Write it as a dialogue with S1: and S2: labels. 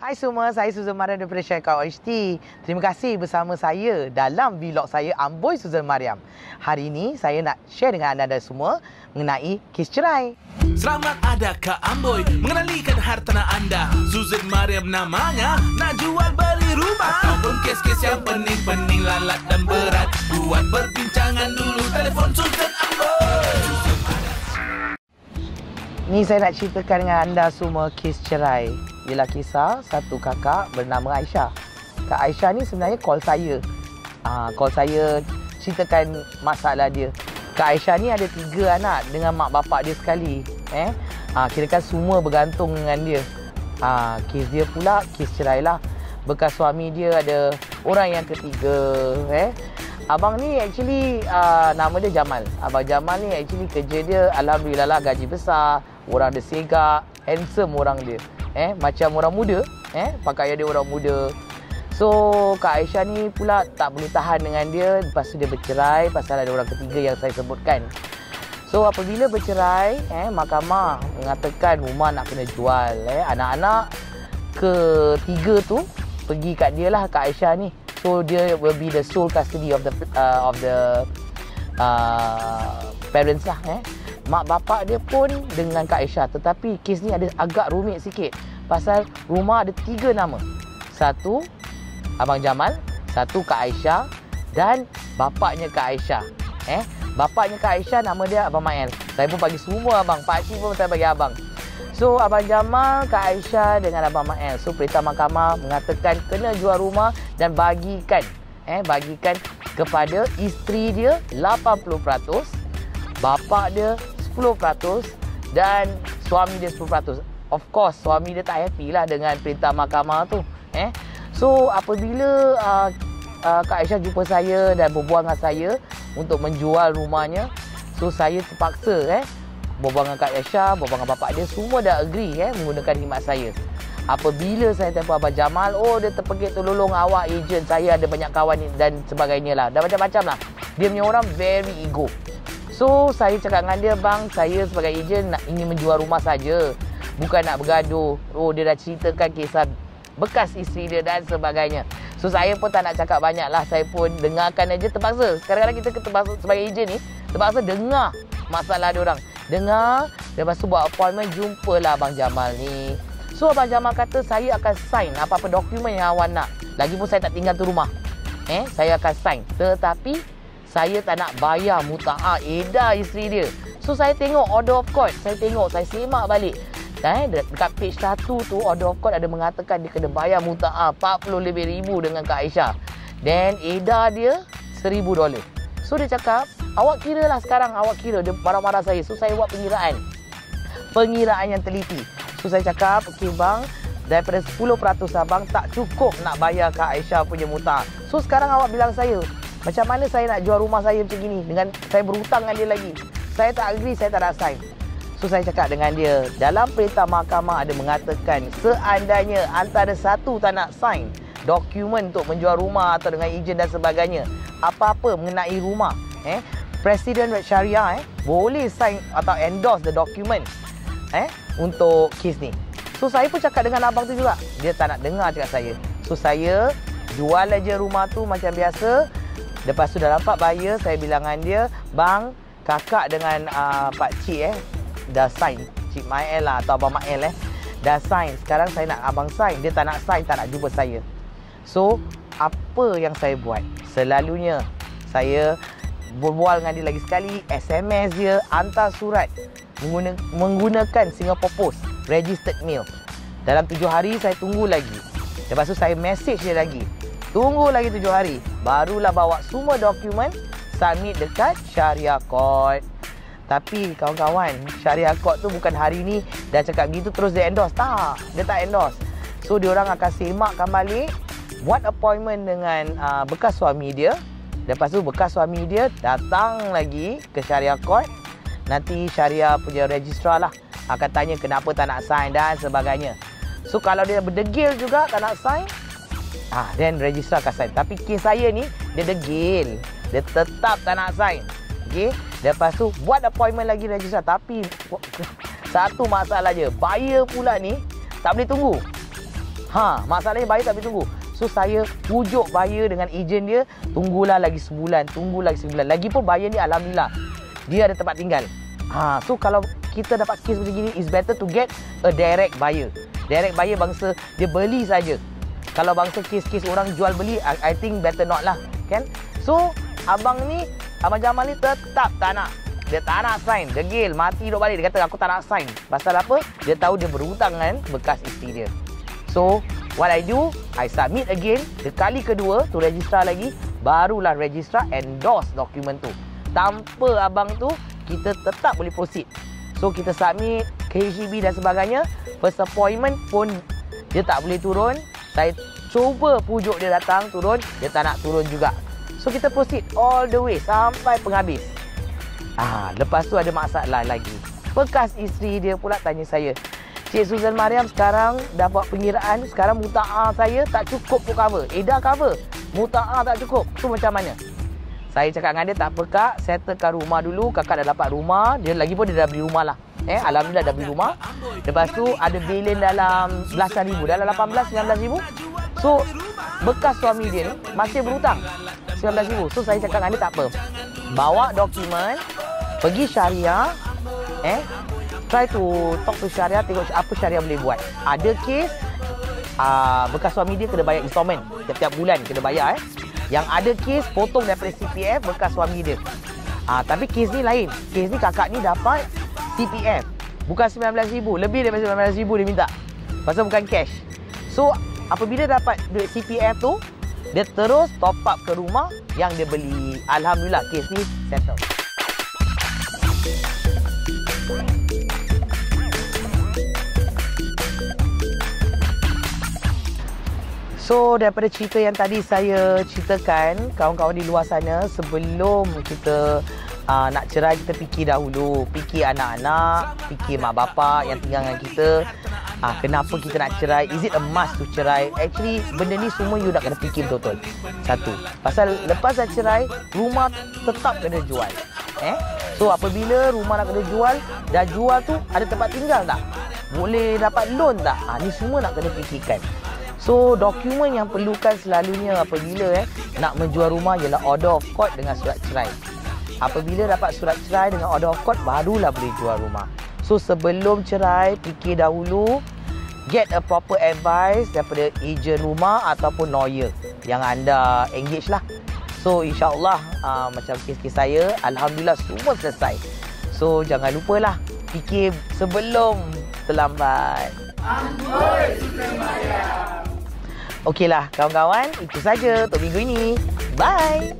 S1: Hai semua, saya Susan Mariam daripada Syarikat OHT. Terima kasih bersama saya dalam vlog saya Amboi Susan Mariam. Hari ini saya nak share dengan anda semua mengenai kes cerai.
S2: Selamat ada Kak Amboi Mengenalikan hartanah anda Susan Mariam namanya Nak jual beli rumah Ataupun kes-kes yang pening-pening Lalat dan berat Buat perbincangan dulu Telefon Susan Amboi
S1: Ni saya nak ceritakan dengan anda semua kes cerai. Ialah kisah satu kakak bernama Aisyah. Kak Aisyah ni sebenarnya call saya. Ah, call saya ceritakan masalah dia. Kak Aisyah ni ada tiga anak dengan mak bapak dia sekali. Eh, ah, kirakan semua bergantung dengan dia. Ah, kes dia pula kes cerai lah. Bekas suami dia ada orang yang ketiga. Eh, Abang ni actually uh, nama dia Jamal. Abang Jamal ni actually kerja dia alhamdulillah lah gaji besar, orang dia segak, handsome orang dia eh macam orang muda. Eh pakaian dia orang muda. So Kak Aisyah ni pula tak boleh tahan dengan dia. Lepas tu dia bercerai pasal ada orang ketiga yang saya sebutkan. So apabila bercerai eh mahkamah mengatakan rumah nak kena jual. Eh anak-anak ketiga tu pergi kat dia lah Kak Aisyah ni. So dia will be the sole custody of the uh, of the uh, parents lah eh mak bapak dia pun dengan Kak Aisyah. Tetapi kes ni ada agak rumit sikit. Pasal rumah ada tiga nama. Satu Abang Jamal. Satu Kak Aisyah. Dan bapaknya Kak Aisyah. Eh bapaknya Kak Aisyah nama dia Abang Mael. Saya pun bagi semua abang. Pak cik pun saya bagi abang. So Abang Jamal, Kak Aisyah dengan Abang Mael. So perintah mahkamah mengatakan kena jual rumah dan bagikan eh bagikan kepada isteri dia 80%, bapa dia 10% dan suami dia 10%. Of course, suami dia tak happy lah dengan perintah mahkamah tu. Eh? So, apabila uh, uh, Kak Aisyah jumpa saya dan berbual dengan saya untuk menjual rumahnya, so saya terpaksa eh, berbual dengan Kak Aisyah, berbual dengan bapak dia, semua dah agree eh, menggunakan khidmat saya. Apabila saya telefon Abang Jamal, oh dia terpegit tolong awak ejen, saya ada banyak kawan dan sebagainya lah. Dan macam-macam lah. Dia punya orang very ego. So saya cakap dengan dia bang saya sebagai ejen nak ingin menjual rumah saja bukan nak bergaduh. Oh dia dah ceritakan kisah bekas isteri dia dan sebagainya. So saya pun tak nak cakap banyak lah. Saya pun dengarkan aja terpaksa. Kadang-kadang kita terpaksa sebagai ejen ni terpaksa dengar masalah dia orang. Dengar lepas tu buat appointment jumpalah Abang Jamal ni. So Abang Jamal kata saya akan sign apa-apa dokumen yang awak nak. Lagipun saya tak tinggal tu rumah. Eh, saya akan sign. Tetapi saya tak nak bayar muta'ah Eda isteri dia. So saya tengok order of court. Saya tengok, saya semak balik. Eh, dekat page satu tu order of court ada mengatakan dia kena bayar muta'ah 40 lebih ribu dengan Kak Aisyah. Dan Eda dia 1000 dolar. So dia cakap, awak kira lah sekarang awak kira. Dia marah-marah saya. So saya buat pengiraan. Pengiraan yang teliti. So saya cakap, okey bang, daripada 10% abang tak cukup nak bayar Kak Aisyah punya muta'ah. So sekarang awak bilang saya, macam mana saya nak jual rumah saya macam gini dengan saya berhutang dengan dia lagi. Saya tak agree, saya tak nak sign. So saya cakap dengan dia, dalam perintah mahkamah ada mengatakan seandainya antara satu tak nak sign dokumen untuk menjual rumah atau dengan ejen dan sebagainya, apa-apa mengenai rumah, eh, Presiden Syariah eh, boleh sign atau endorse the document eh, untuk kes ni. So saya pun cakap dengan abang tu juga. Dia tak nak dengar cakap saya. So saya jual aja rumah tu macam biasa. Lepas tu dah dapat buyer, saya bilang dengan dia, "Bang, kakak dengan uh, pak cik eh dah sign. Cik Mael lah atau abang Mael eh dah sign. Sekarang saya nak abang sign. Dia tak nak sign, tak nak jumpa saya." So, apa yang saya buat? Selalunya saya berbual dengan dia lagi sekali, SMS dia, hantar surat menggunakan Singapore Post registered mail. Dalam tujuh hari saya tunggu lagi. Lepas tu saya message dia lagi. Tunggu lagi tujuh hari. Barulah bawa semua dokumen submit dekat Syariah Court. Tapi kawan-kawan, Syariah Court tu bukan hari ni dah cakap gitu terus dia endorse. Tak, dia tak endorse. So, dia orang akan semakkan balik, buat appointment dengan uh, bekas suami dia. Lepas tu, bekas suami dia datang lagi ke Syariah Court. Nanti Syariah punya registrar lah akan tanya kenapa tak nak sign dan sebagainya. So, kalau dia berdegil juga tak nak sign, Ah, then register akan sign. Tapi kes saya ni dia degil. Dia tetap tak nak sign. Okey. Lepas tu buat appointment lagi register tapi satu masalah je. Buyer pula ni tak boleh tunggu. Ha, masalahnya buyer tak boleh tunggu. So saya pujuk buyer dengan ejen dia, tunggulah lagi sebulan, tunggu lagi sebulan. Lagipun buyer ni alhamdulillah dia ada tempat tinggal. Ha, so kalau kita dapat kes macam gini, it's better to get a direct buyer. Direct buyer bangsa dia beli saja. Kalau bangsa kes-kes orang jual beli, I, I think better not lah, kan? So abang ni, abang Jamal ni tetap tak nak. Dia tak nak sign. Degil, mati duduk balik. Dia kata aku tak nak sign. Pasal apa? Dia tahu dia berhutang dengan bekas isteri dia. So, what I do, I submit again. The kali kedua, tu registrar lagi. Barulah registrar endorse dokumen tu. Tanpa abang tu, kita tetap boleh proceed. So, kita submit HDB dan sebagainya. First appointment pun dia tak boleh turun. Saya cuba pujuk dia datang turun. Dia tak nak turun juga. So, kita proceed all the way sampai penghabis. Ah, lepas tu ada masalah lagi. Bekas isteri dia pula tanya saya, Cik Susan Mariam sekarang dapat pengiraan, sekarang muta'ah saya tak cukup untuk cover. Eda cover, muta'ah tak cukup. Tu macam mana? Saya cakap dengan dia, tak apa kak, settlekan rumah dulu. Kakak dah dapat rumah, dia lagi pun dia dah beli rumah lah. Eh, Alhamdulillah dah beli rumah. Lepas tu ada bilin dalam belasan ribu, dalam 18-19 ribu. So, bekas suami dia ni masih berhutang 19 ribu. So, saya cakap dengan dia tak apa. Bawa dokumen, pergi syariah, eh, try to talk to syariah tengok apa syariah boleh buat ada kes uh, bekas suami dia kena bayar installment tiap-tiap bulan kena bayar eh yang ada kes potong daripada CPF bekas suami dia uh, tapi kes ni lain kes ni kakak ni dapat CPF bukan 19,000 lebih daripada 19,000 dia minta. Pasal bukan cash. So apabila dapat duit CPF tu dia terus top up ke rumah yang dia beli. Alhamdulillah kes ni settle. So daripada cerita yang tadi saya ceritakan kawan-kawan di luar sana sebelum kita uh, nak cerai kita fikir dahulu. Fikir anak-anak fikir mak bapak yang tinggal dengan kita. Uh, kenapa kita nak cerai? Is it a must to cerai? Actually benda ni semua you nak kena fikir betul-betul. Satu pasal lepas dah cerai rumah tetap kena jual. Eh? So apabila rumah nak kena jual dah jual tu ada tempat tinggal tak? Boleh dapat loan tak? Ha, ni semua nak kena fikirkan. So dokumen yang perlukan selalunya apabila eh nak menjual rumah ialah order of court dengan surat cerai. Apabila dapat surat cerai dengan order of court barulah boleh jual rumah. So sebelum cerai fikir dahulu get a proper advice daripada ejen rumah ataupun lawyer yang anda engage lah. So insyaAllah uh, macam kes-kes saya Alhamdulillah semua selesai. So jangan lupalah fikir sebelum terlambat. Amboi Okeylah kawan-kawan, itu saja untuk minggu ini. Bye.